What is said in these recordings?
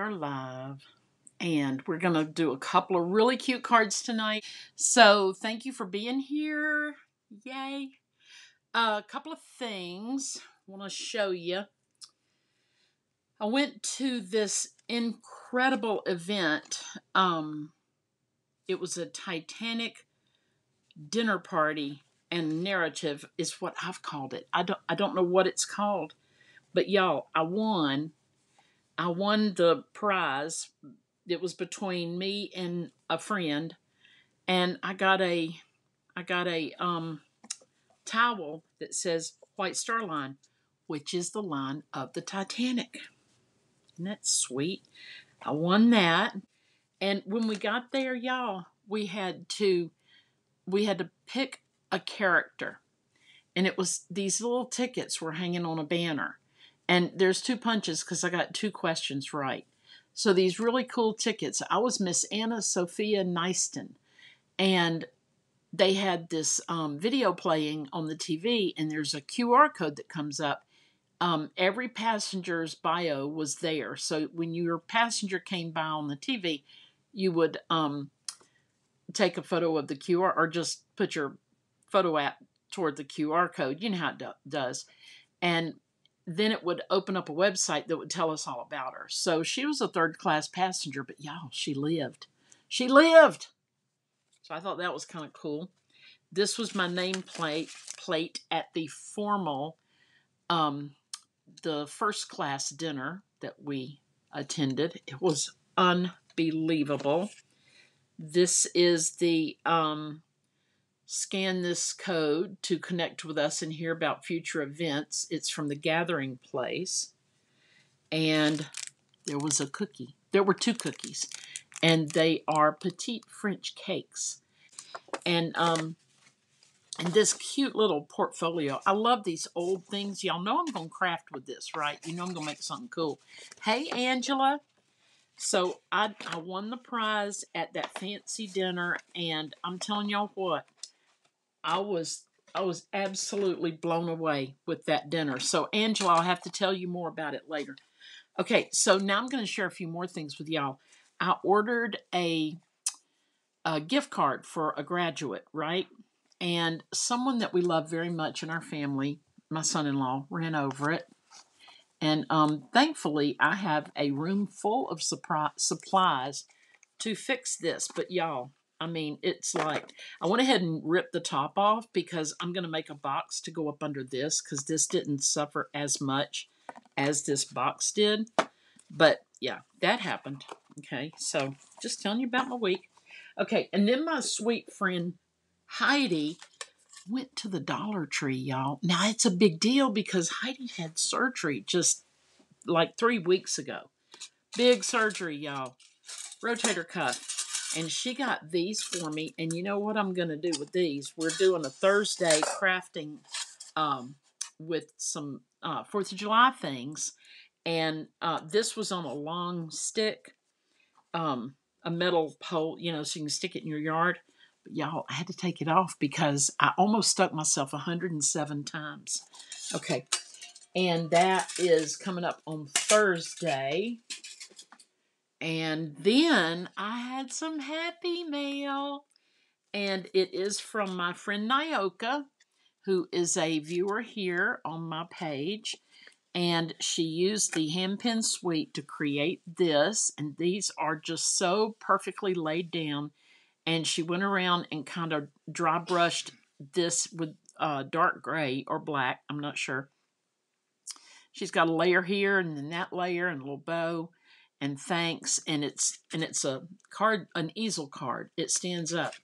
are live and we're going to do a couple of really cute cards tonight. So thank you for being here. Yay. A couple of things I want to show you. I went to this incredible event. Um, it was a Titanic dinner party and narrative is what I've called it. I don't I don't know what it's called. But y'all, I won I won the prize. It was between me and a friend, and I got a I got a um towel that says White Star Line, which is the line of the Titanic. Isn't that sweet? I won that. And when we got there, y'all, we had to we had to pick a character. And it was these little tickets were hanging on a banner. And there's two punches because I got two questions right. So these really cool tickets. I was Miss Anna Sophia Neiston, and they had this um, video playing on the TV, and there's a QR code that comes up. Um, every passenger's bio was there. So when your passenger came by on the TV, you would um, take a photo of the QR or just put your photo app toward the QR code. You know how it do- does. And then it would open up a website that would tell us all about her. So she was a third class passenger, but y'all, she lived. She lived. So I thought that was kind of cool. This was my nameplate plate at the formal, um, the first class dinner that we attended. It was unbelievable. This is the um, scan this code to connect with us and hear about future events. It's from the gathering place. And there was a cookie. There were two cookies. And they are petite French cakes. And um and this cute little portfolio. I love these old things. Y'all know I'm going to craft with this, right? You know I'm going to make something cool. Hey, Angela. So I, I won the prize at that fancy dinner, and I'm telling y'all what, I was I was absolutely blown away with that dinner. So Angela, I'll have to tell you more about it later. Okay, so now I'm going to share a few more things with y'all. I ordered a a gift card for a graduate, right? And someone that we love very much in our family, my son-in-law, ran over it. And um, thankfully, I have a room full of supplies to fix this. But y'all, I mean, it's like I went ahead and ripped the top off because I'm going to make a box to go up under this because this didn't suffer as much as this box did. But yeah, that happened. Okay, so just telling you about my week. Okay, and then my sweet friend Heidi went to the Dollar Tree, y'all. Now it's a big deal because Heidi had surgery just like three weeks ago. Big surgery, y'all. Rotator cuff and she got these for me. And you know what I'm going to do with these? We're doing a Thursday crafting um, with some uh, Fourth of July things. And uh, this was on a long stick, um, a metal pole, you know, so you can stick it in your yard. But y'all, I had to take it off because I almost stuck myself 107 times. Okay. And that is coming up on Thursday. And then I had some happy mail, and it is from my friend Nyoka, who is a viewer here on my page. And she used the Hand-Penned Suite to create this, and these are just so perfectly laid down. And she went around and kind of dry brushed this with uh, dark gray or black, I'm not sure. She's got a layer here and then that layer and a little bow and thanks and it's and it's a card an easel card. It stands up.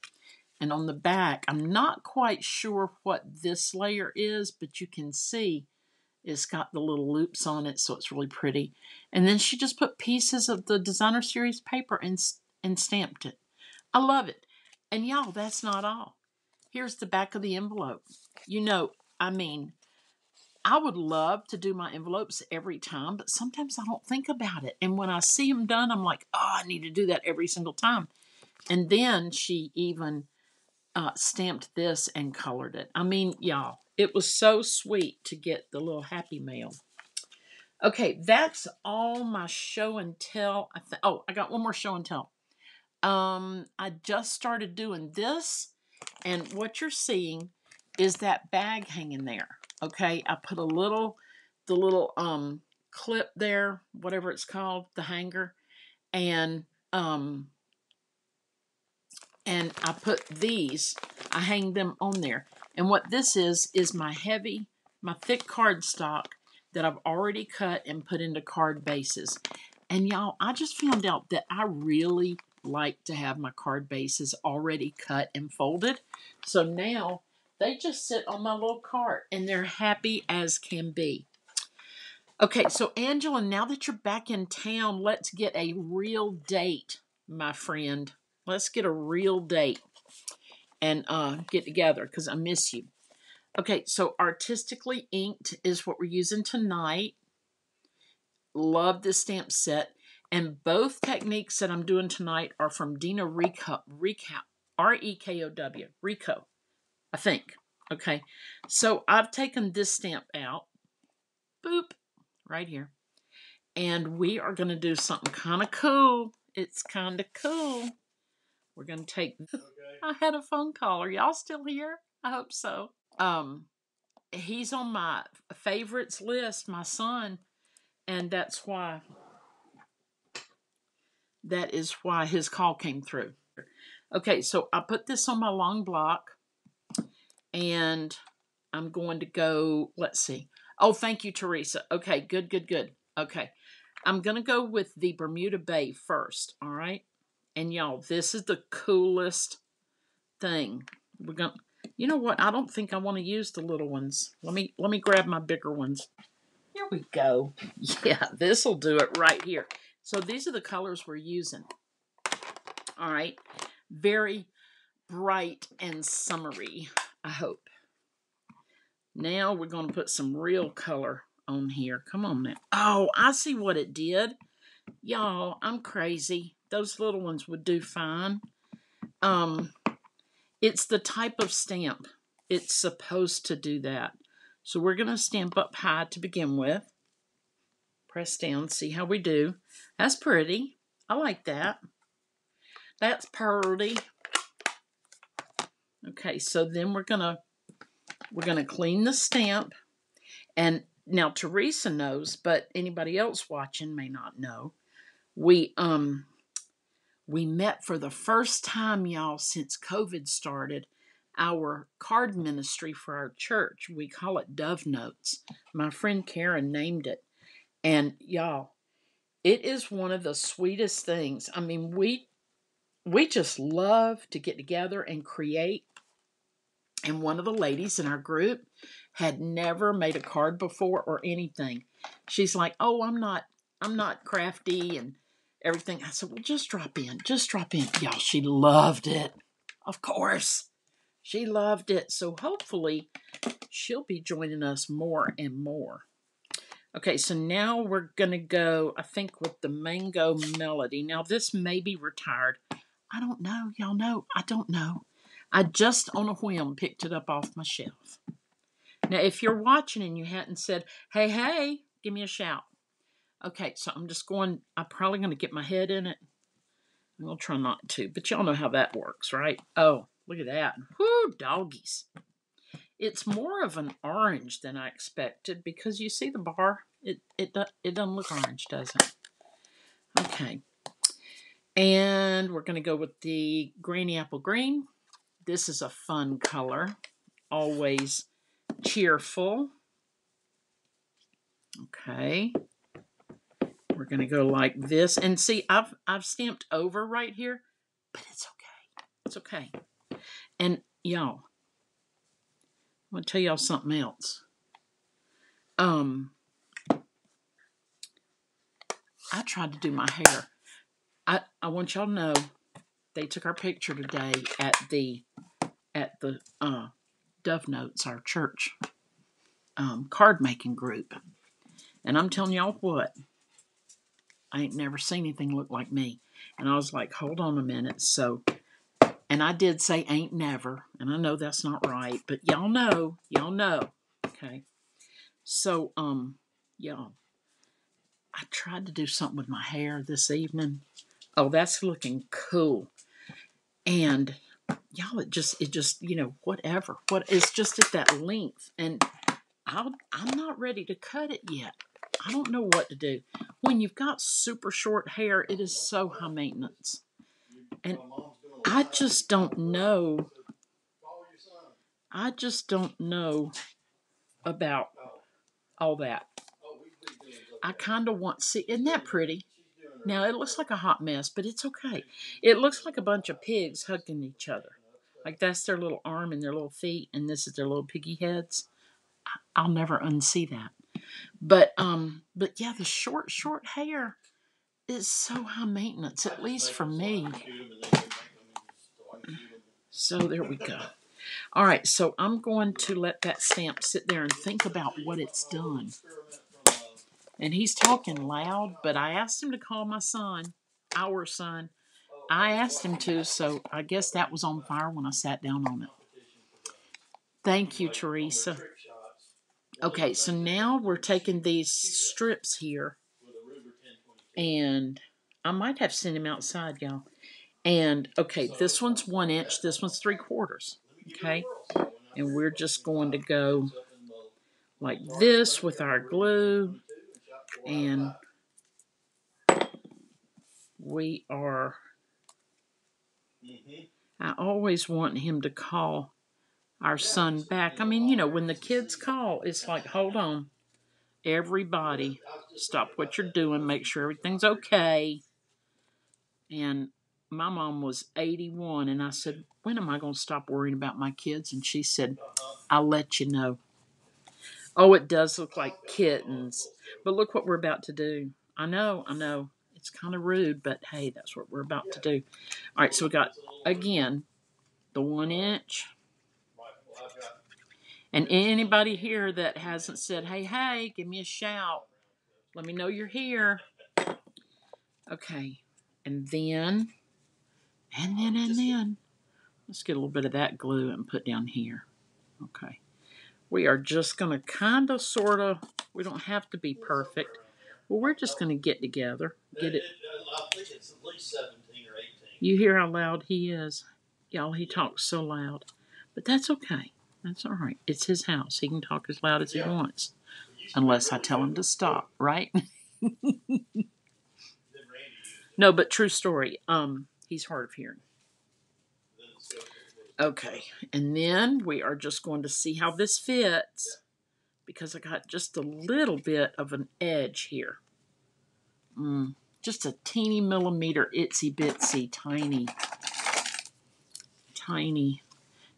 And on the back i'm not quite sure what this layer is but you can see it's got the little loops on it so it's really pretty. And then she just put pieces of the designer series paper and and stamped it. I love it. And y'all that's not all. Here's the back of the envelope. You know i mean I would love to do my envelopes every time, but sometimes I don't think about it. And when I see them done, I'm like, oh, I need to do that every single time. And then she even uh, stamped this and colored it. I mean, y'all, it was so sweet to get the little happy mail. Okay, that's all my show and tell. I th- oh, I got one more show and tell. Um, I just started doing this, and what you're seeing is that bag hanging there. Okay, I put a little, the little um clip there, whatever it's called, the hanger, and um, and I put these, I hang them on there. And what this is is my heavy, my thick cardstock that I've already cut and put into card bases. And y'all, I just found out that I really like to have my card bases already cut and folded. So now they just sit on my little cart and they're happy as can be. Okay, so Angela, now that you're back in town, let's get a real date, my friend. Let's get a real date and uh, get together because I miss you. Okay, so artistically inked is what we're using tonight. Love this stamp set. And both techniques that I'm doing tonight are from Dena Rekow, Rekow R-E-K-O-W, Rekow, I think. Okay, so I've taken this stamp out, boop, right here. And we are going to do something kind of cool. It's kind of cool. We're going to take, okay. I had a phone call. Are y'all still here? I hope so. Um, he's on my favorites list, my son, and that's why that is why his call came through. Okay, so I put this on my long block and I'm going to go, let's see. Oh, thank you, Teresa. Okay, good, good, good. Okay, I'm going to go with the Bermuda Bay first, all right? And y'all, this is the coolest thing. We're going to, you know what? I don't think I want to use the little ones. Let me, let me grab my bigger ones. Here we go. Yeah, this will do it right here. So these are the colors we're using. All right. Very bright and summery, I hope. Now we're going to put some real color on here. Come on now. Oh, I see what it did. Y'all, I'm crazy. Those little ones would do fine. Um, it's the type of stamp. It's supposed to do that. So we're going to stamp up high to begin with. Press down, see how we do. That's pretty. I like that. That's pretty. Okay, so then we're gonna we're gonna clean the stamp. And now Teresa knows, but anybody else watching may not know. We um we met for the first time, y'all, since COVID started, our card ministry for our church. We call it Dove Notes. My friend Karen named it. And y'all, it is one of the sweetest things. I mean, we we just love to get together and create. And one of the ladies in our group had never made a card before or anything. She's like, "Oh, I'm not I'm not crafty and everything." I said, "Well, just drop in. Just drop in." Y'all, she loved it. Of course. She loved it. So hopefully she'll be joining us more and more. Okay, so now we're going to go, I think, with the Mango Melody. Now, this may be retired. I don't know. Y'all know. I don't know. I just, on a whim, picked it up off my shelf. Now, if you're watching and you hadn't said, hey, hey, give me a shout. Okay, so I'm just going, I'm probably going to get my head in it. I'm going to try not to, but y'all know how that works, right? Oh, look at that. Whoo, doggies. It's more of an orange than I expected because you see the bar? It, it, it doesn't look orange, does it? Okay. And we're going to go with the Granny Apple Green. This is a fun color. Always cheerful. Okay. We're going to go like this. And see, I've, I've stamped over right here, but it's okay. It's okay. And y'all, I'm gonna tell y'all something else. Um, I tried to do my hair. I I want y'all to know they took our picture today at the at the uh, Dove Notes, our church um, card making group, and I'm telling y'all what, I ain't never seen anything look like me. And I was like, hold on a minute. So and I did say ain't never, and I know that's not right, but y'all know, y'all know. Okay. So, um, y'all, I tried to do something with my hair this evening. Oh, that's looking cool. And y'all, it just, it just, you know, whatever. What it's just at that length, and I'll, I'm not ready to cut it yet. I don't know what to do. When you've got super short hair, it is so high maintenance. And I just don't know. I just don't know about all that. I kind of want see. Isn't that pretty? Now it looks like a hot mess, but it's okay. It looks like a bunch of pigs hugging each other. Like that's their little arm and their little feet, and this is their little piggy heads. I'll never unsee that. But um, but yeah, the short, short hair is so high maintenance, at least for me. So there we go. All right, so I'm going to let that stamp sit there and think about what it's done. And he's talking loud, but I asked him to call my son, our son. I asked him to, so I guess that was on fire when I sat down on it. Thank you, Teresa. Okay, so now we're taking these strips here, and I might have sent him outside, y'all. And okay, this one's one inch, this one's three quarters. Okay, and we're just going to go like this with our glue, and we are. I always want him to call our son back. I mean, you know, when the kids call, it's like, hold on, everybody, stop what you're doing, make sure everything's okay. And my mom was 81, and I said, when am I going to stop worrying about my kids? And she said, I'll let you know. Oh, it does look like kittens. But look what we're about to do. I know, I know. It's kind of rude, but hey, that's what we're about to do. All right, so we got, again, the one inch and anybody here that hasn't said, hey, hey, give me a shout. Let me know you're here. Okay. And then, and then, and then, let's get a little bit of that glue and put down here. Okay. We are just going to kind of, sort of, we don't have to be perfect. Well, we're just going to get together. Get it. I think it's at least 17 or 18. You hear how loud he is. Y'all, he talks so loud. But that's okay. That's all right. It's his house. He can talk as loud as he wants. Unless I tell him to stop, right? no, but true story. Um, he's hard of hearing. Okay, and then we are just going to see how this fits because I got just a little bit of an edge here. Mm, just a teeny millimeter, itsy bitsy, tiny, tiny.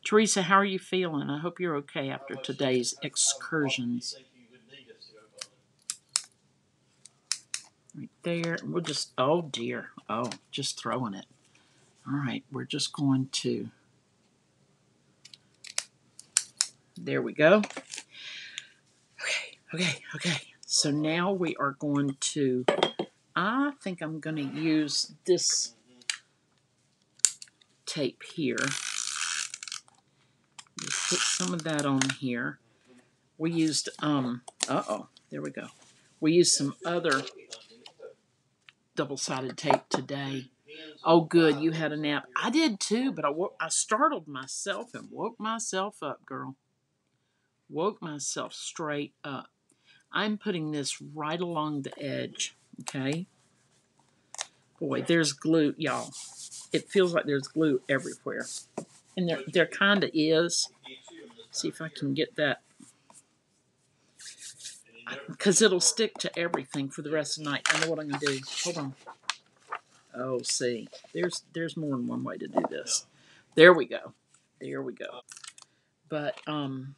Teresa, how are you feeling? I hope you're okay after today's excursions. Right there. We'll just, oh dear. Oh, just throwing it. All right, we're just going to, there we go. Okay, okay, okay. So now we are going to, I think I'm going to use this tape here. Just put some of that on here. We used, um, uh-oh, there we go. We used some other double-sided tape today. Oh, good, you had a nap. I did too, but I, I startled myself and woke myself up, girl. Woke myself straight up. I'm putting this right along the edge, okay? Boy, there's glue, y'all. It feels like there's glue everywhere. And there, there kind of is. See if I can get that. Because it'll stick to everything for the rest of the night. I know what I'm going to do. Hold on. Oh, see. There's, there's more than one way to do this. There we go. There we go. But, um...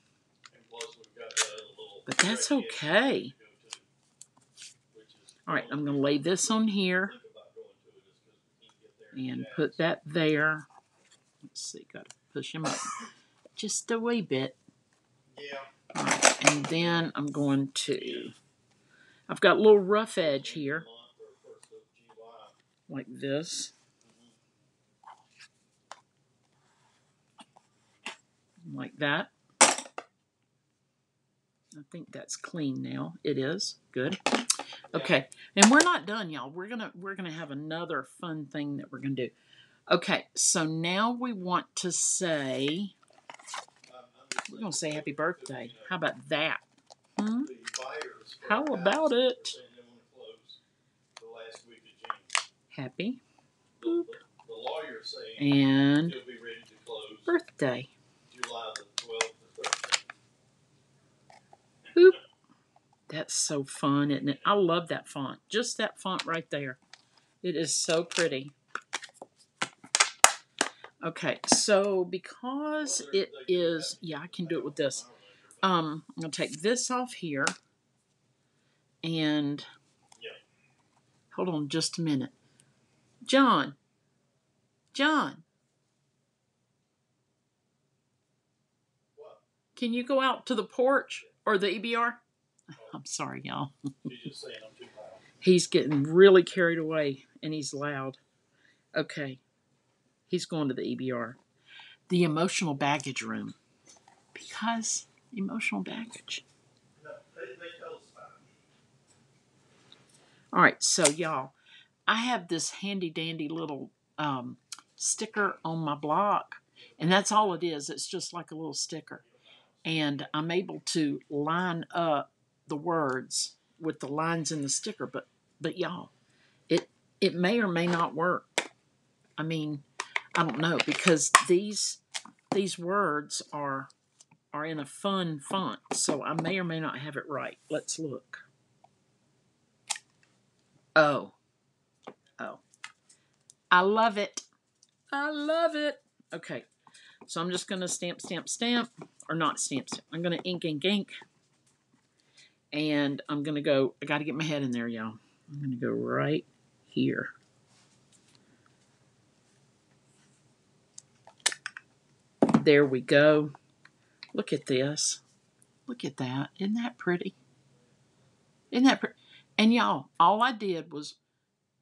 But that's okay. All right, I'm going to lay this on here and put that there. Let's see, got to push him up just a wee bit. Yeah. Right, and then I'm going to, I've got a little rough edge here, like this. Like that. I think that's clean now. It is good. Okay, and we're not done, y'all. We're gonna we're gonna have another fun thing that we're gonna do. Okay, so now we want to say I'm, I'm just we're gonna say happy birthday. How about that? Hmm? the buyers for How about it? Happy. they want to close the last week of June. Happy The, the, the lawyer's saying and he'll be ready to close birthday. July the twelfth to thirteenth. Boop. That's so fun, isn't it? I love that font. Just that font right there. It is so pretty. Okay, so because it is, yeah, I can do it with this. Um, I'm gonna take this off here, and hold on just a minute, John. John, can you go out to the porch or the EBR? I'm sorry, y'all. She's just saying I'm too loud. He's getting really carried away and he's loud. Okay. He's going to the EBR. The emotional baggage room. Because emotional baggage. No, they, they tell us about it. All right, so y'all, I have this handy dandy little um, sticker on my block, and that's all it is. It's just like a little sticker. And I'm able to line up the words with the lines in the sticker, but but y'all, it it may or may not work. I mean, I don't know because these these words are are in a fun font, so I may or may not have it right. Let's look. Oh. Oh. I love it. I love it. Okay. So I'm just going to stamp, stamp, stamp, or not stamp, stamp. I'm going to ink, ink, ink. And I'm going to go, I got to get my head in there, y'all. I'm going to go right here. There we go. Look at this. Look at that. Isn't that pretty? Isn't that pretty? And y'all, all I did was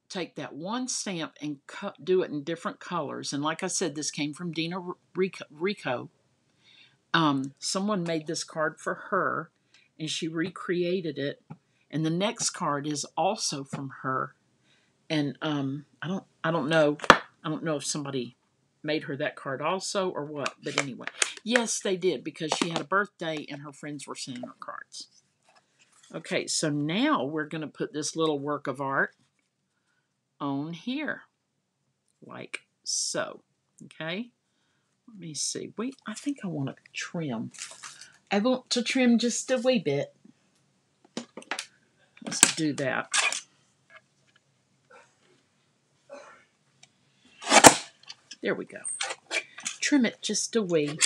take that one stamp and do it in different colors. And like I said, this came from Dena Rekow. Rekow. Um, someone made this card for her, and she recreated it. And the next card is also from her. And um, I don't, I don't know, I don't know if somebody made her that card also or what. But anyway, yes, they did because she had a birthday and her friends were sending her cards. Okay, so now we're going to put this little work of art on here, like so. Okay, let me see. Wait, I think I want to trim. I want to trim just a wee bit. Let's do that. There we go. Trim it just a wee.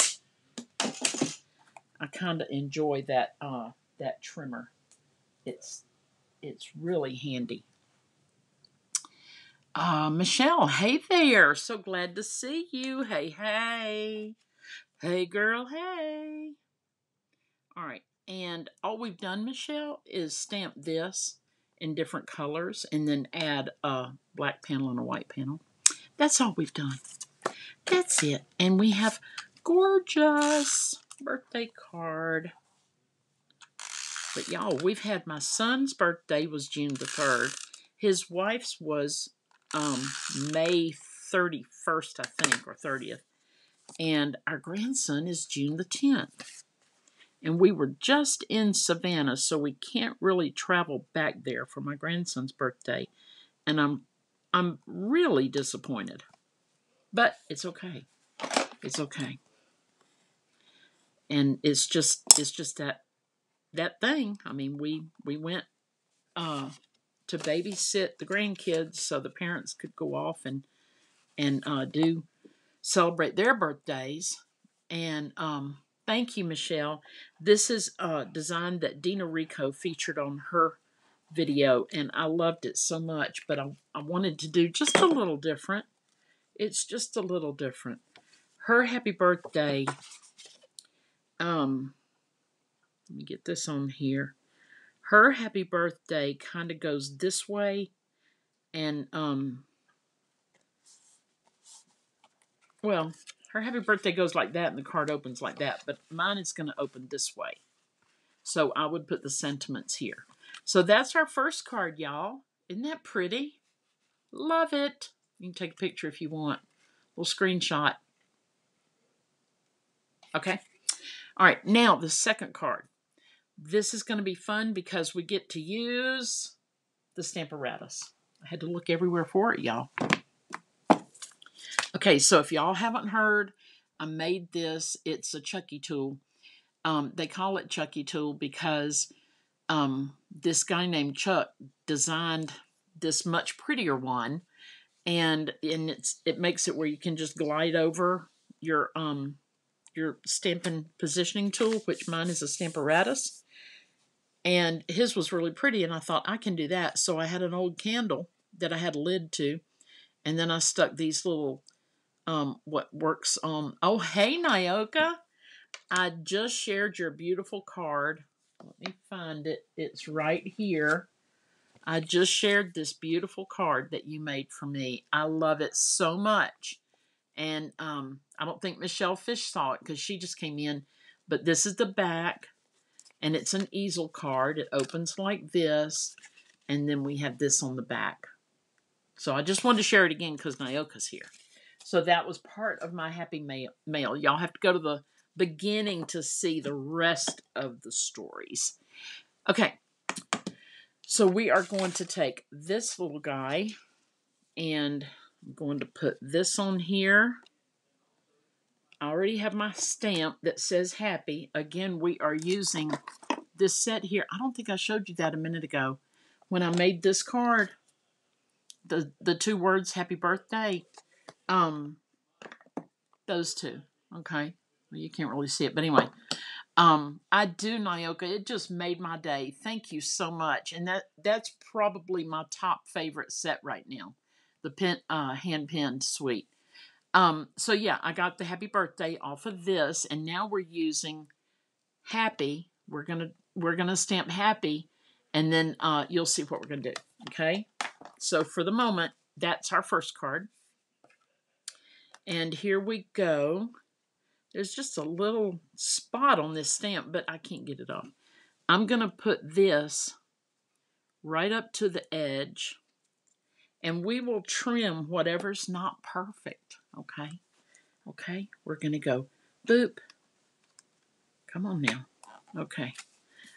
I kind of enjoy that uh, that trimmer. It's it's really handy. Uh, Michelle, hey there. So glad to see you. Hey, hey. Hey, girl, hey. All right. And all we've done, Michelle, is stamp this in different colors and then add a black panel and a white panel. That's all we've done. That's it. And we have gorgeous birthday card. But y'all, we've had my son's birthday was June the 3rd. His wife's was um, May 31st, I think, or 30th. And our grandson is June the 10th. And we were just in Savannah, so we can't really travel back there for my grandson's birthday. And I'm I'm really disappointed. But it's okay. It's okay. And it's just it's just that that thing. I mean, we we went uh to babysit the grandkids so the parents could go off and and uh, do celebrate their birthdays. And um, thank you, Michelle. This is a design that Dena Rekow featured on her video, and I loved it so much. But I, I wanted to do just a little different. It's just a little different. Her happy birthday. Um, let me get this on here her happy birthday kind of goes this way and um well her happy birthday goes like that and the card opens like that but mine is going to open this way So I would put the sentiments here. So that's our first card, y'all. Isn't that pretty? Love it. You can take a picture if you want. Little screenshot. Okay. All right. Now the second card. This is going to be fun because we get to use the Stamparatus. I had to look everywhere for it, y'all. Okay, so if y'all haven't heard, I made this. It's a Chucky tool. Um, they call it Chucky tool because um, this guy named Chuck designed this much prettier one, and and it's it makes it where you can just glide over your um your stamping positioning tool, which mine is a Stamparatus. And his was really pretty, and I thought I can do that. So I had an old candle that I had a lid to, and then I stuck these little um what works on oh hey Nyoka. I just shared your beautiful card. Let me find it. It's right here. I just shared this beautiful card that you made for me. I love it so much. And um, I don't think Michelle Fish saw it because she just came in. But this is the back, and it's an easel card. It opens like this, and then we have this on the back. So I just wanted to share it again because Nyoka's here. So that was part of my happy mail. mail. Y'all have to go to the beginning to see the rest of the stories. Okay, so we are going to take this little guy and I'm going to put this on here. I already have my stamp that says happy. Again, we are using this set here. I don't think I showed you that a minute ago when I made this card. The the two words happy birthday. Um those two. Okay. Well, you can't really see it, but anyway. Um, I do, Nyoka. It just made my day. Thank you so much. And that that's probably my top favorite set right now, the pen uh, Hand-Penned Suite. Um, so yeah, I got the happy birthday off of this, and now we're using happy. We're gonna we're gonna stamp happy, and then uh, you'll see what we're gonna do. Okay. So for the moment, that's our first card. And here we go. There's just a little spot on this stamp, but I can't get it off. I'm going to put this right up to the edge, and we will trim whatever's not perfect, okay? Okay, we're going to go boop. Come on now. Okay.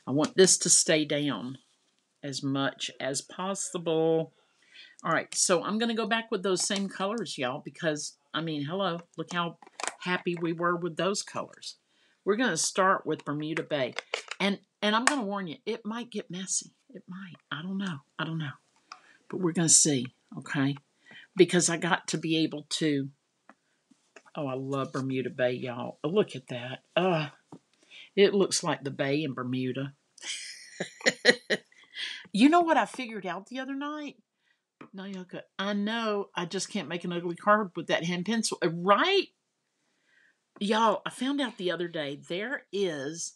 I want this to stay down as much as possible. All right, so I'm going to go back with those same colors, y'all, because, I mean, hello, look how happy we were with those colors. We're going to start with Bermuda Bay. And and I'm going to warn you, it might get messy. It might. I don't know. I don't know. But we're going to see, okay? Because I got to be able to Oh, I love Bermuda Bay, y'all. Oh, look at that. Uh, it looks like the bay in Bermuda. you know what I figured out the other night? No, y'all could. I know I just can't make an ugly card with that hand pencil. Right? Y'all, I found out the other day there is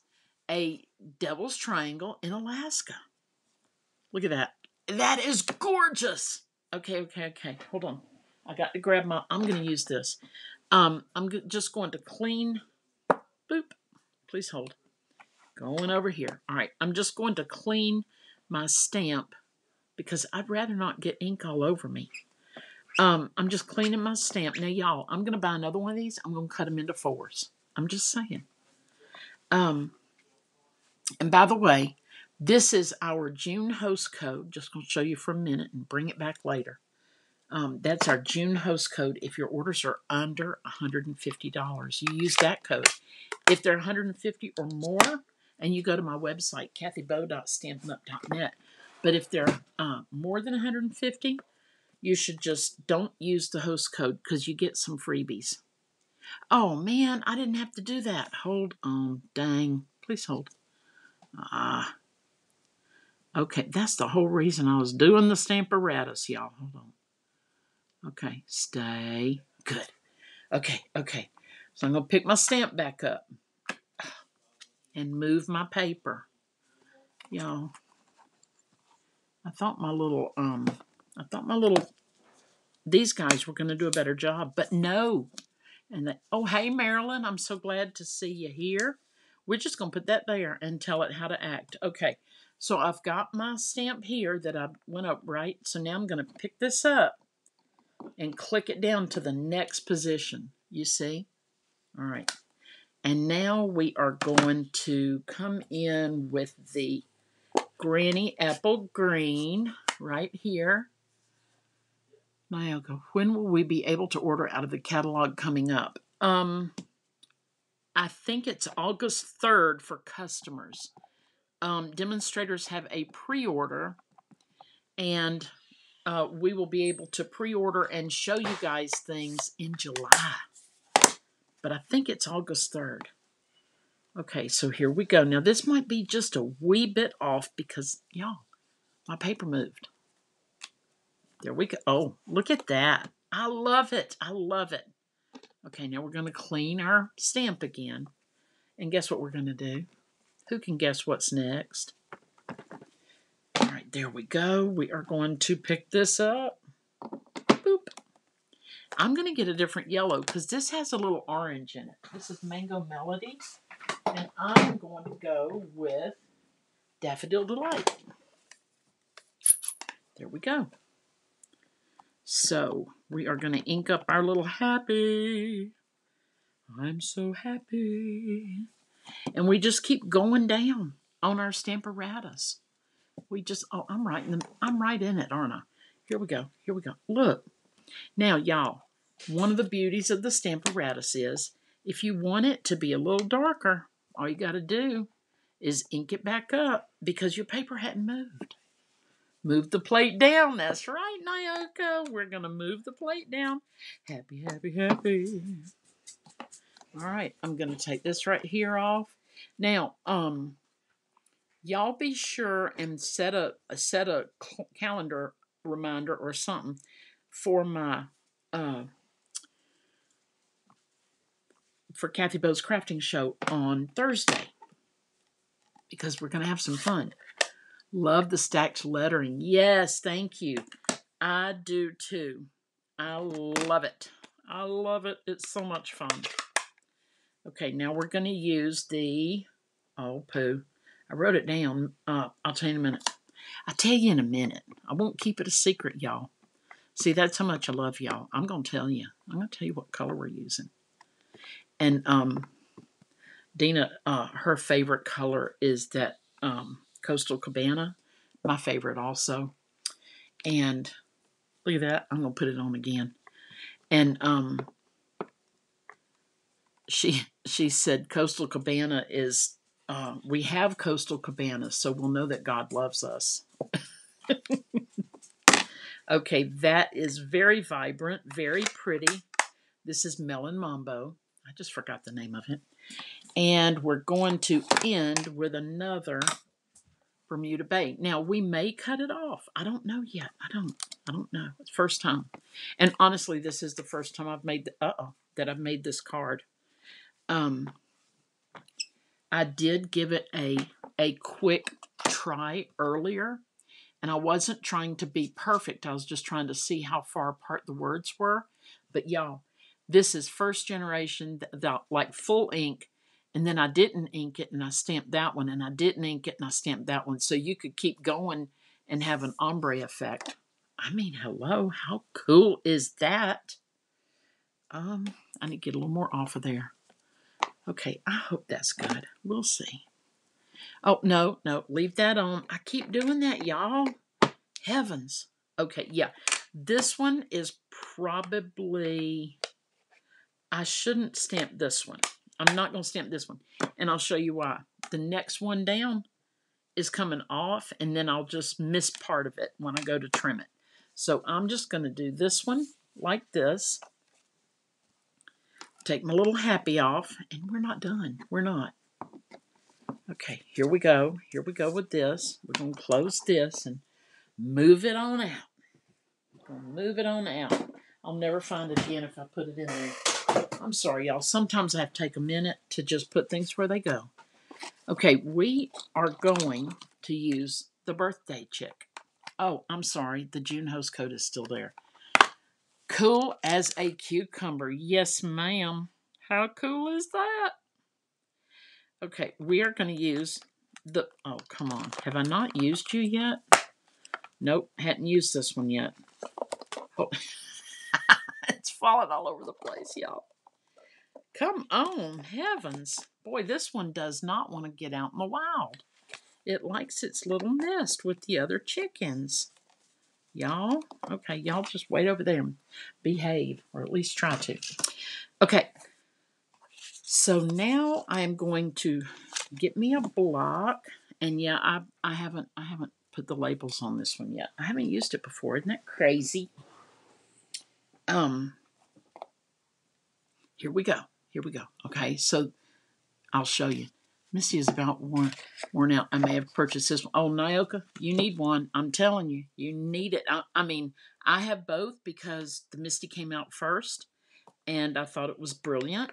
a Devil's Triangle in Alaska. Look at that. That is gorgeous. Okay, okay, okay. Hold on. I got to grab my. I'm going to use this. Um, I'm just going to clean. Boop. Please hold. Going over here. All right. I'm just going to clean my stamp because I'd rather not get ink all over me. Um, I'm just cleaning my stamp. Now, y'all, I'm going to buy another one of these. I'm going to cut them into fours. I'm just saying. Um, and by the way, this is our June host code. Just going to show you for a minute and bring it back later. Um, that's our June host code. If your orders are under $150, you use that code. If they're 150 or more, and you go to my website, kathybo.stampinup.net. But if they're uh, more than 150, you should just don't use the host code because you get some freebies. Oh man, I didn't have to do that. Hold on, dang. Please hold. Ah. Okay, that's the whole reason I was doing the Stamparatus, y'all. Hold on. Okay, stay. Good. Okay, okay. So I'm going to pick my stamp back up and move my paper. Y'all, I thought my little um I thought my little these guys were going to do a better job, but no. And they, oh, hey Marilyn, I'm so glad to see you here. We're just going to put that there and tell it how to act. Okay, so I've got my stamp here that I went up, right? So now I'm going to pick this up and click it down to the next position. You see? All right. And now we are going to come in with the Granny Apple Green right here. Nyoka, when will we be able to order out of the catalog coming up? Um, I think it's August 3rd for customers. Um, demonstrators have a pre order, and uh, we will be able to pre order and show you guys things in July. But I think it's August 3rd. Okay, so here we go. Now, this might be just a wee bit off because, y'all, my paper moved. There we go. Oh, look at that. I love it. I love it. Okay, now we're going to clean our stamp again. And guess what we're going to do? Who can guess what's next? There we go. We are going to pick this up. Boop. I'm going to get a different yellow because this has a little orange in it. This is Mango Melody. And I'm going to go with Daffodil Delight. There we go. So we are going to ink up our little happy. I'm so happy. And we just keep going down on our Stamparatus. We just, oh, I'm right in the, I'm right in it, aren't I? Here we go. Here we go. Look. Now, y'all, one of the beauties of the Stamparatus is if you want it to be a little darker, all you got to do is ink it back up because your paper hadn't moved. Move the plate down. That's right, Nyoka. We're going to move the plate down. Happy, happy, happy. All right, I'm going to take this right here off. Now, um, y'all be sure and set a, set a calendar reminder or something for my uh, for Kathy Bo's crafting show on Thursday because we're going to have some fun. Love the stacked lettering. Yes, thank you. I do too. I love it. I love it. It's so much fun. Okay, now we're going to use the, oh, poo. I wrote it down. Uh, I'll tell you in a minute. I'll tell you in a minute. I won't keep it a secret, y'all. See, that's how much I love y'all. I'm going to tell you. I'm going to tell you what color we're using. And um, Dena, uh, her favorite color is that um, Coastal Cabana, my favorite also. And look at that. I'm going to put it on again. And um, she she said Coastal Cabana is uh, we have Coastal cabanas, so we'll know that God loves us. okay, that is very vibrant, very pretty. This is Melon Mambo. I just forgot the name of it. And we're going to end with another Bermuda Bay. Now we may cut it off. I don't know yet. I don't. I don't know. It's first time, and honestly, this is the first time I've made. Uh oh, that I've made this card. Um, I did give it a a quick try earlier, and I wasn't trying to be perfect. I was just trying to see how far apart the words were. But y'all, this is first generation, the, like full ink and then I didn't ink it and I stamped that one and I didn't ink it and I stamped that one. So you could keep going and have an ombre effect. I mean, hello, how cool is that? Um, I need to get a little more off of there. Okay, I hope that's good. We'll see. Oh, no, no, leave that on. I keep doing that, y'all. Heavens. Okay, yeah. This one is probably, I shouldn't stamp this one. I'm not going to stamp this one. And I'll show you why. The next one down is coming off, and then I'll just miss part of it when I go to trim it. So I'm just going to do this one like this. Take my little happy off, and we're not done. We're not. Okay, here we go. Here we go with this. We're going to close this and move it on out. Move it on out. I'll never find it again if I put it in there. I'm sorry, y'all. Sometimes I have to take a minute to just put things where they go. Okay, we are going to use the birthday chick. Oh, I'm sorry. The June host code is still there. Cool as a cucumber. Yes, ma'am. How cool is that? Okay, we are going to use the. Oh, come on. Have I not used you yet? Nope, hadn't used this one yet. Oh. it's falling all over the place, y'all. Come on, heavens. Boy, this one does not want to get out in the wild. It likes its little nest with the other chickens. Y'all, okay, y'all just wait over there and behave, or at least try to. Okay, so now I am going to get me a block, and yeah, I I haven't I haven't put the labels on this one yet. I haven't used it before. Isn't that crazy? Um, here we go. Here we go. Okay, so I'll show you. Misty is about worn, worn out. I may have purchased this one. Oh, Nyoka, you need one. I'm telling you, you need it. I, I mean, I have both because the Misty came out first, and I thought it was brilliant.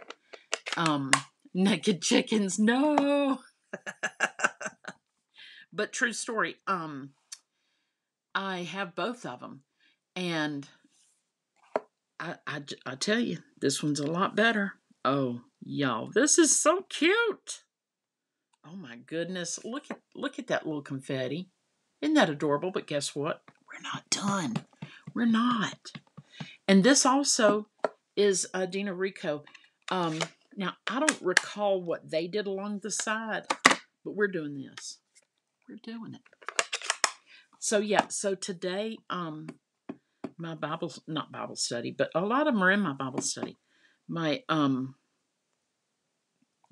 Um, naked chickens, no. but true story. Um, I have both of them, and I, I, I tell you, this one's a lot better. Oh, y'all, this is so cute. Oh my goodness, look at look at that little confetti. Isn't that adorable? But guess what? We're not done. We're not. And this also is uh, Dena Rekow. Um, now I don't recall what they did along the side, but we're doing this. We're doing it. So yeah, so today, um, my Bible not Bible study, but a lot of them are in my Bible study. My um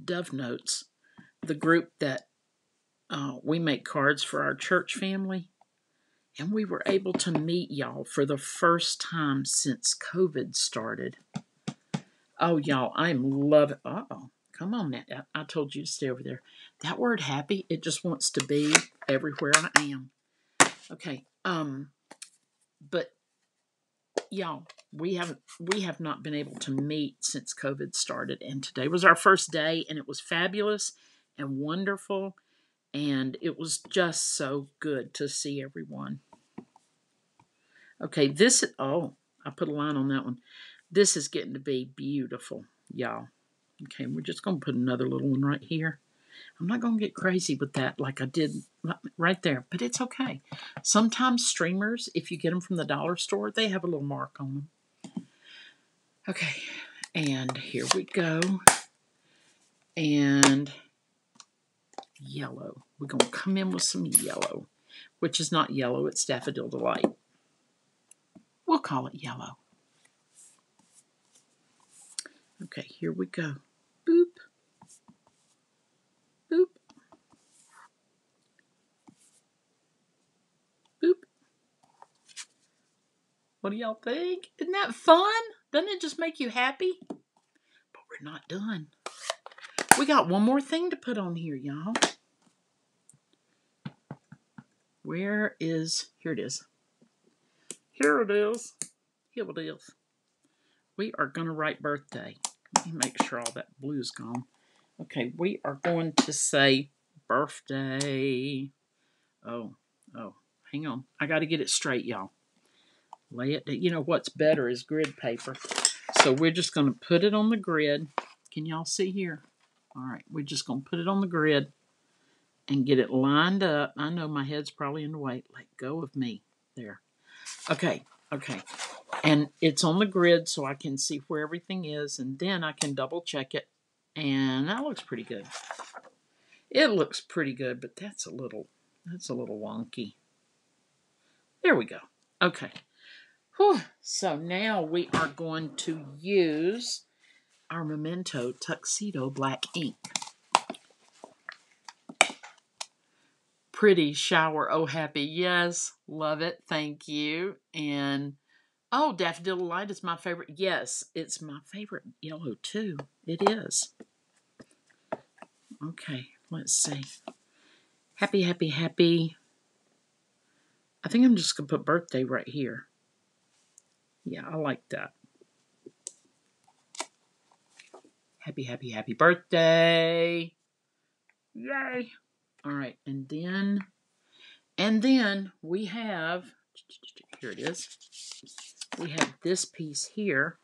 Dove Notes, the group that uh, we make cards for our church family, and we were able to meet y'all for the first time since COVID started. Oh, y'all, I'm loving. oh, come on now. I, I told you to stay over there. That word happy, it just wants to be everywhere I am. Okay. Um, but y'all, we haven't we have not been able to meet since COVID started, and today was our first day, and it was fabulous and wonderful, and it was just so good to see everyone. Okay, this oh, I put a line on that one. This is getting to be beautiful, y'all. Okay, we're just gonna put another little one right here. I'm not going to get crazy with that like I did right there, but it's okay. Sometimes streamers, if you get them from the dollar store, they have a little mark on them. Okay, and here we go. And yellow. We're going to come in with some yellow, which is not yellow, it's Daffodil Delight. We'll call it yellow. Okay, here we go. Boop. Boop. Boop. What do y'all think? Isn't that fun? Doesn't it just make you happy? But we're not done. We got one more thing to put on here, y'all. Where is, here it is. Here it is. Here it is. We are going to write birthday. Let me make sure all that blue is gone. Okay, we are going to say birthday. Oh, oh, hang on. I got to get it straight, y'all. Lay it, you know what's better is grid paper. So we're just going to put it on the grid. Can y'all see here? All right, we're just going to put it on the grid and get it lined up. I know my head's probably in the way. Let go of me. There. Okay, okay. And it's on the grid so I can see where everything is, and then I can double check it and that looks pretty good. It looks pretty good, but that's a little that's a little wonky. There we go. Okay. Whew. So now we are going to use our Memento Tuxedo Black ink. Pretty shower. Oh, happy. Yes. Love it. Thank you. And oh, Daffodil Delight is my favorite. Yes, it's my favorite yellow too. It is. Okay, let's see. Happy, happy, happy. I think I'm just going to put birthday right here. Yeah, I like that. Happy, happy, happy birthday. Yay. All right, and then, and then we have, here it is. We have this piece here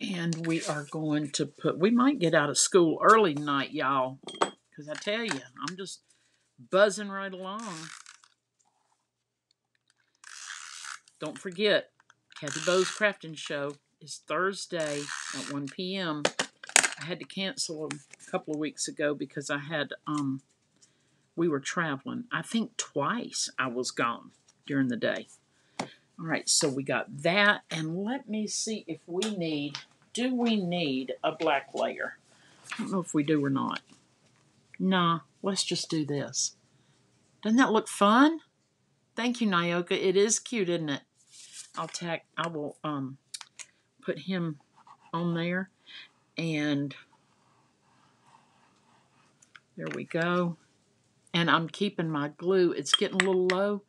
And we are going to put, we might get out of school early tonight, y'all. Because I tell you, I'm just buzzing right along. Don't forget, Kathy Bo's Crafting Show is Thursday at 1 p.m. I had to cancel a couple of weeks ago because I had, um, we were traveling. I think twice I was gone during the day. All right, so we got that, and let me see if we need, do we need a black layer? I don't know if we do or not. Nah, let's just do this. Doesn't that look fun? Thank you, Nyoka. It is cute, isn't it? I'll tack, I will um put him on there, and there we go. And I'm keeping my glue. It's getting a little low.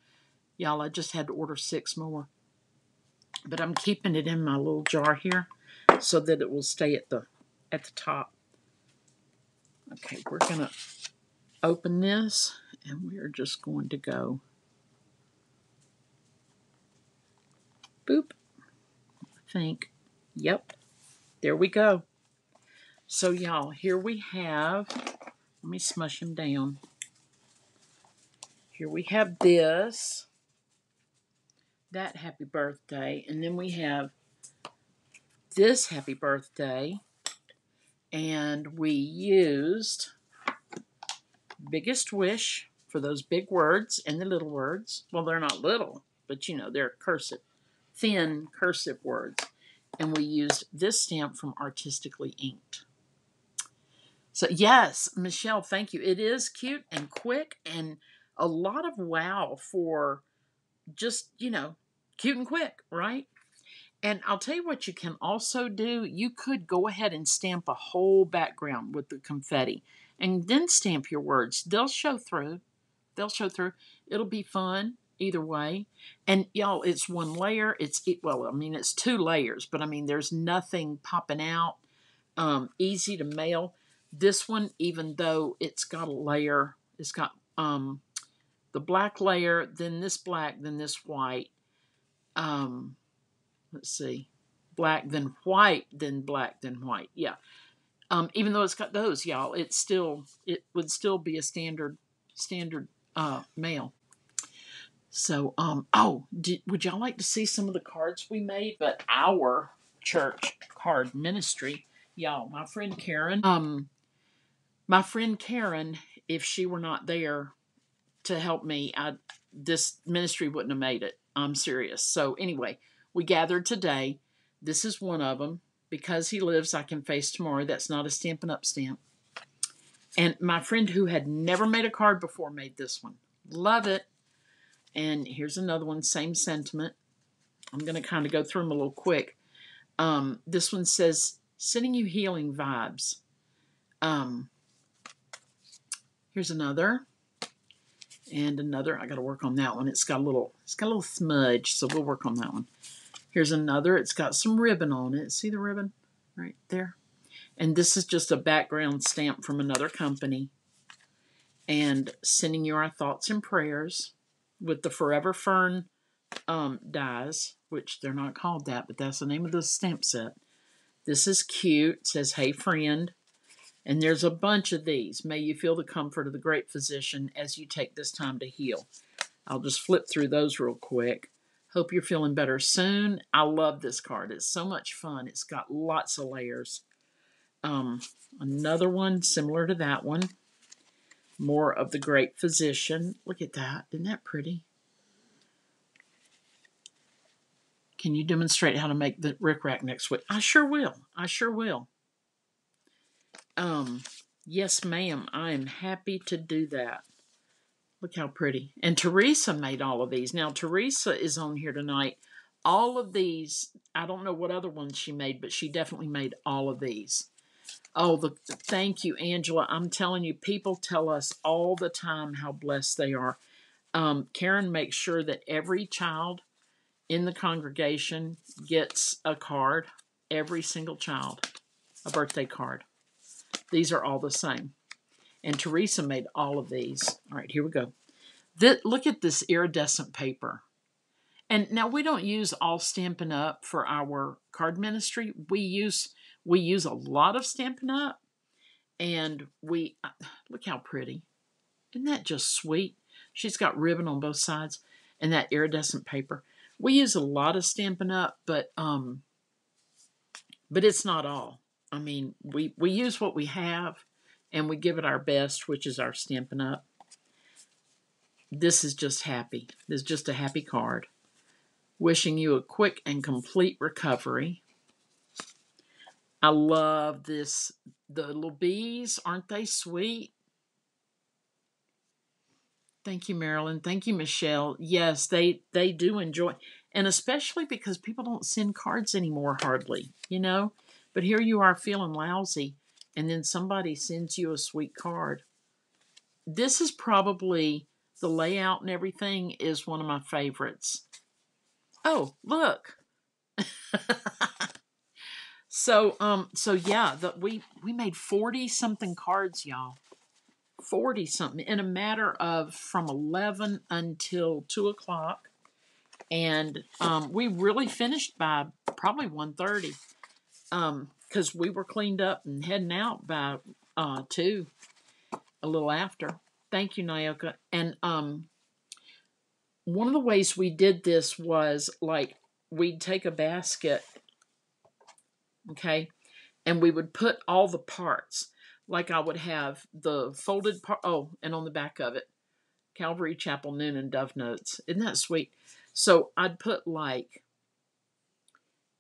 Y'all, I just had to order six more. But I'm keeping it in my little jar here so that it will stay at the at the top. Okay, we're going to open this and we're just going to go boop. I think. Yep. There we go. So y'all, here we have let me smush them down. Here we have this that happy birthday. And then we have this happy birthday. And we used biggest wish for those big words and the little words. Well, they're not little, but you know, they're cursive, thin cursive words. And we used this stamp from Artistically Inked. So, yes, Michelle, thank you. It is cute and quick and a lot of wow for just, you know, cute and quick, right? And I'll tell you what you can also do. You could go ahead and stamp a whole background with the confetti and then stamp your words. They'll show through. They'll show through. It'll be fun either way. And y'all, it's one layer. It's, well, I mean, it's two layers, but I mean, there's nothing popping out. Um, easy to mail. This one, even though it's got a layer, it's got um, the black layer, then this black, then this white. Um, let's see, black, then white, then black, then white. Yeah. Um, even though it's got those, y'all, it's still it would still be a standard standard uh, mail. So, um, oh, did, would y'all like to see some of the cards we made? But our church card ministry, y'all, my friend Karen, um, my friend Karen, if she were not there, to help me, I, this ministry wouldn't have made it. I'm serious. So, anyway, we gathered today. This is one of them. Because he lives, I can face tomorrow. That's not a Stampin' Up stamp. And my friend who had never made a card before made this one. Love it. And here's another one, same sentiment. I'm going to kind of go through them a little quick. Um, this one says, sending you healing vibes. Um, here's another and another. I got to work on that one. It's got a little, it's got a little smudge, so we'll work on that one. Here's another. It's got some ribbon on it. See the ribbon right there? And this is just a background stamp from another company. And sending you our thoughts and prayers with the Forever Fern um, dies, which they're not called that, but that's the name of the stamp set. This is cute. It says, Hey, friend. And there's a bunch of these. May you feel the comfort of the great physician as you take this time to heal. I'll just flip through those real quick. Hope you're feeling better soon. I love this card. It's so much fun. It's got lots of layers. Um, another one similar to that one. More of the great physician. Look at that. Isn't that pretty? Can you demonstrate how to make the rickrack next week? I sure will. I sure will. Um, yes, ma'am. I am happy to do that. Look how pretty. And Teresa made all of these. Now, Teresa is on here tonight. All of these, I don't know what other ones she made, but she definitely made all of these. Oh, the, thank you, Angela. I'm telling you, people tell us all the time how blessed they are. Um, Karen makes sure that every child in the congregation gets a card, every single child, a birthday card. These are all the same. And Teresa made all of these. All right, here we go. This, look at this iridescent paper. And now we don't use all Stampin' Up for our card ministry. We use we use a lot of Stampin' Up, and we look how pretty. Isn't that just sweet? She's got ribbon on both sides and that iridescent paper. We use a lot of Stampin' Up, but um, but it's not all. I mean, we we use what we have, and we give it our best, which is our Stampin' Up. This is just happy. This is just a happy card. Wishing you a quick and complete recovery. I love this. The little bees, aren't they sweet? Thank you, Marilyn. Thank you, Michelle. Yes, they they do enjoy, and especially because people don't send cards anymore hardly, you know. But here you are feeling lousy, and then somebody sends you a sweet card. This is probably the layout and everything is one of my favorites. Oh, look. so um so yeah, the, we we made 40 something cards, y'all. 40 something in a matter of from 11 until 2 o'clock. And um, we really finished by probably 1.30 because um, because we were cleaned up and heading out by uh, 2 a little after. Thank you Nyoka and um, one of the ways we did this was like we'd take a basket okay and we would put all the parts like I would have the folded part. Oh, and on the back of it, Calvary Chapel Noon and Dove Notes. Isn't that sweet? So I'd put like,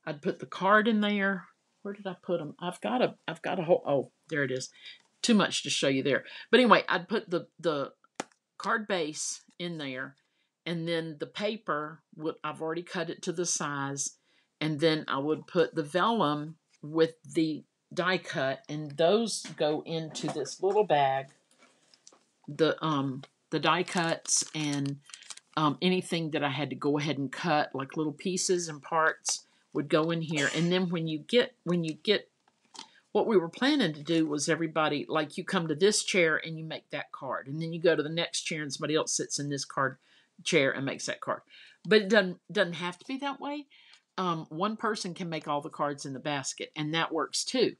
I'd put the card in there. Where did I put them? I've got a, I've got a whole. Oh, there it is. Too much to show you there. But anyway, I'd put the the card base in there, and then the paper would I've already cut it to the size, and then I would put the vellum with the die cut and those go into this little bag. The um the die cuts and um, anything that I had to go ahead and cut like little pieces and parts would go in here. And then when you get when you get what we were planning to do was everybody like you come to this chair and you make that card and then you go to the next chair and somebody else sits in this card chair and makes that card. But it doesn't doesn't have to be that way um, one person can make all the cards in the basket, and that works too.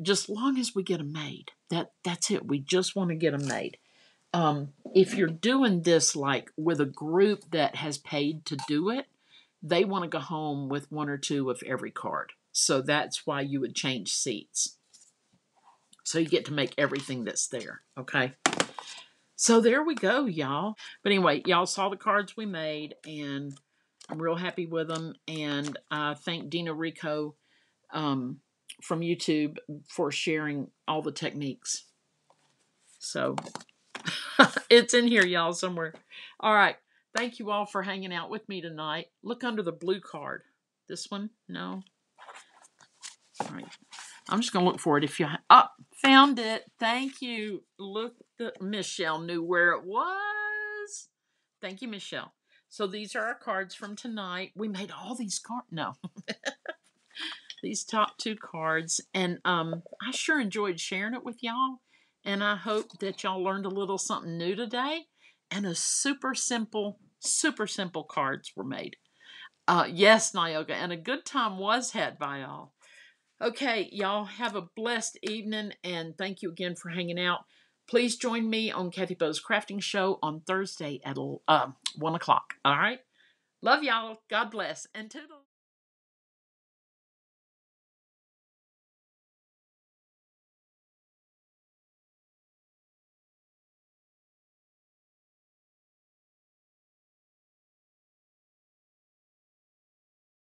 Just long as we get them made. That that's it. We just want to get them made. Um, if you're doing this like with a group that has paid to do it, they want to go home with one or two of every card. So that's why you would change seats. So you get to make everything that's there. Okay. So there we go, y'all. But anyway, y'all saw the cards we made, and I'm real happy with them, and I thank Dena Rekow um, from YouTube for sharing all the techniques. So it's in here, y'all, somewhere. All right. Thank you all for hanging out with me tonight. Look under the blue card. This one? No? All right. I'm just going to look for it if you... Oh, found it. Thank you. Look, the, Michelle knew where it was. Thank you, Michelle. So these are our cards from tonight. We made all these cards. No. these top two cards. And um, I sure enjoyed sharing it with y'all. And I hope that y'all learned a little something new today. And a super simple, super simple cards were made. Uh, yes, Nyoka. And a good time was had by all. Okay, y'all have a blessed evening. And thank you again for hanging out. Please join me on Kathy Bo's Crafting Show on Thursday at uh, 1 o'clock. All right? Love y'all. God bless. And toodles.